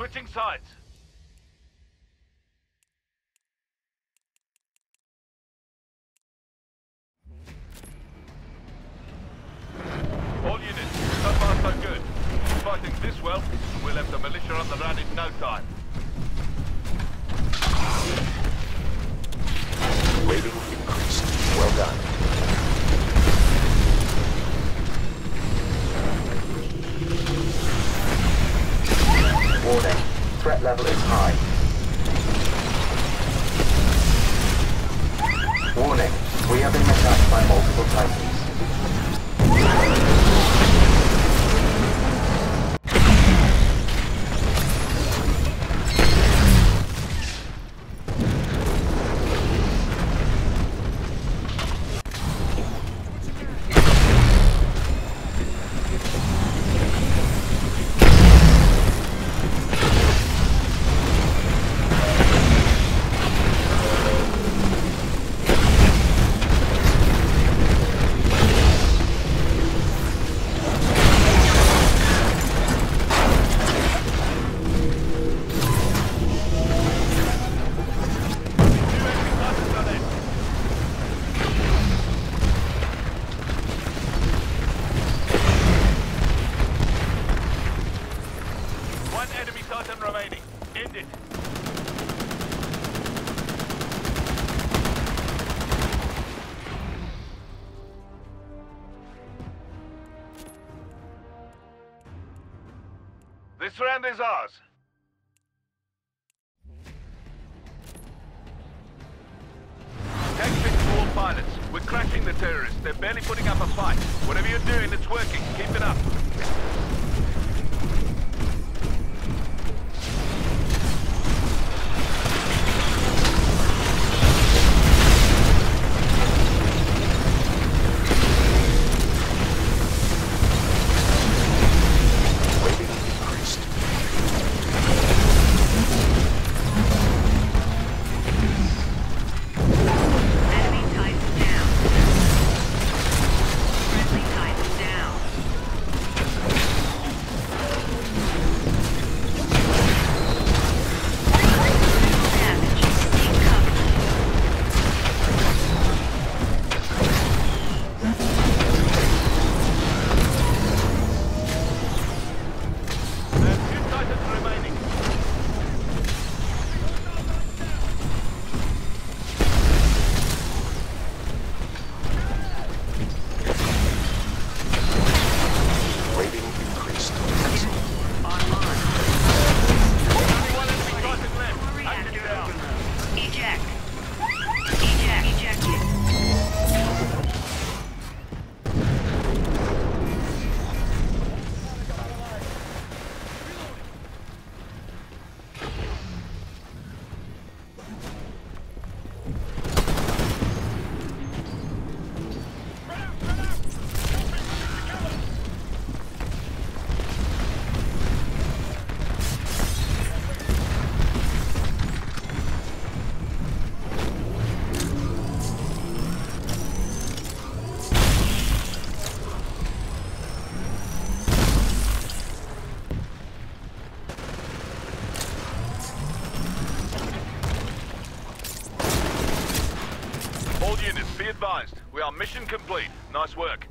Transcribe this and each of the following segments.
Switching sides. All units, so far so good. Fighting this well, we'll have the militia on the run in no time. Rating increased. Well done. Level is high. Warning. We have been attacked by multiple titans. This is ours. Fit to all pilots. We're crashing the terrorists. They're barely putting up a fight. Whatever you're doing, it's working. Keep it up. We are mission complete. Nice work.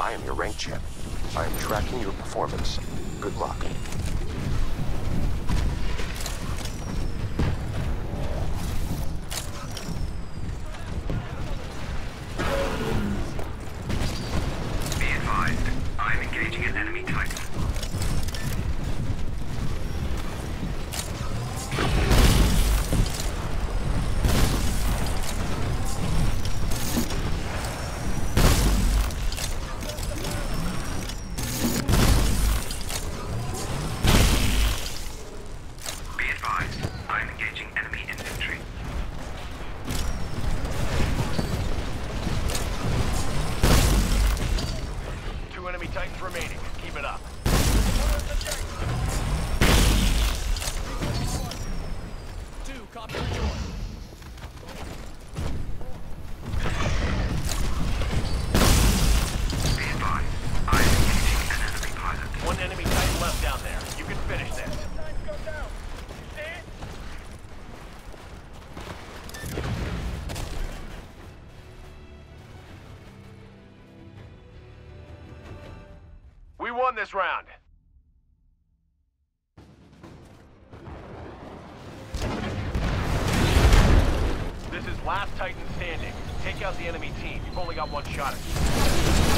I am your rank champ. I am tracking your performance. Good luck. Won this round. This is last Titan standing. Take out the enemy team. You've only got one shot at it.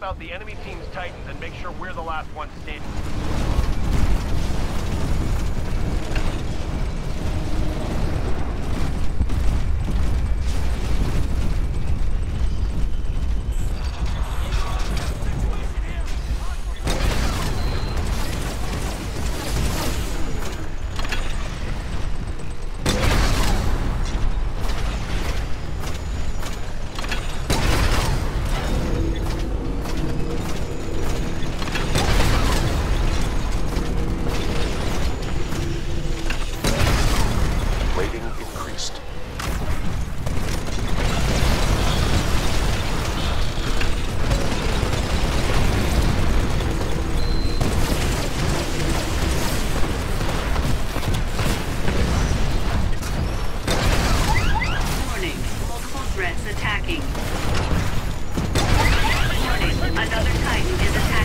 Wipe out the enemy team's Titans and make sure we're the last ones standing. Another Titan is attacked.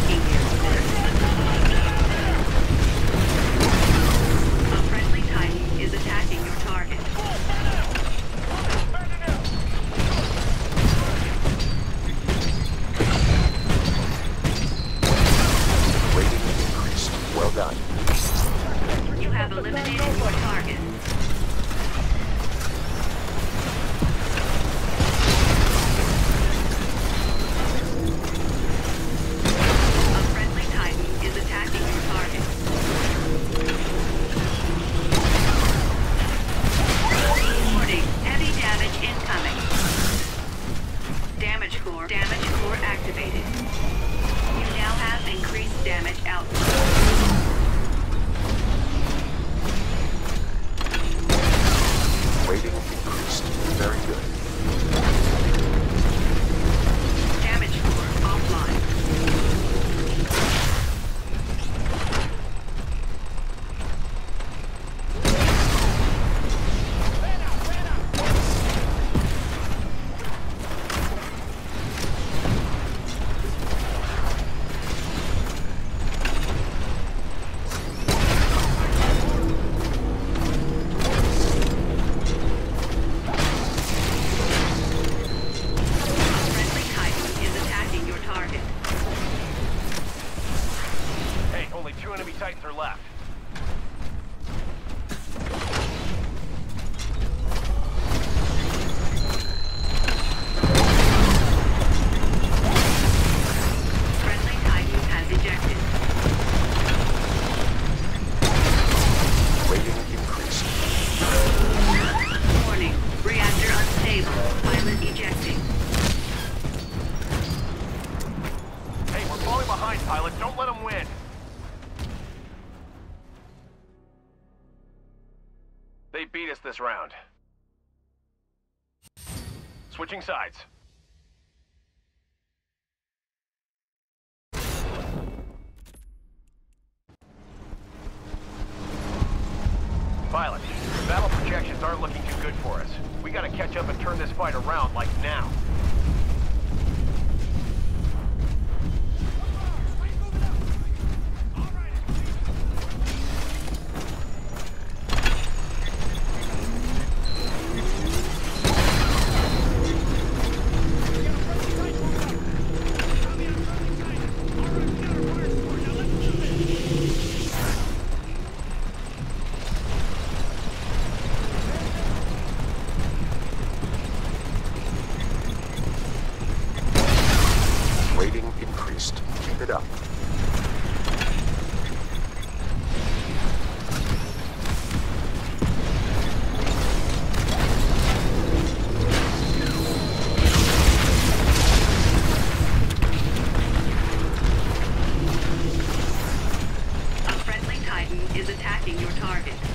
Sides. Pilot, the battle projections aren't looking too good for us. We gotta catch up and turn this fight around, like now. target.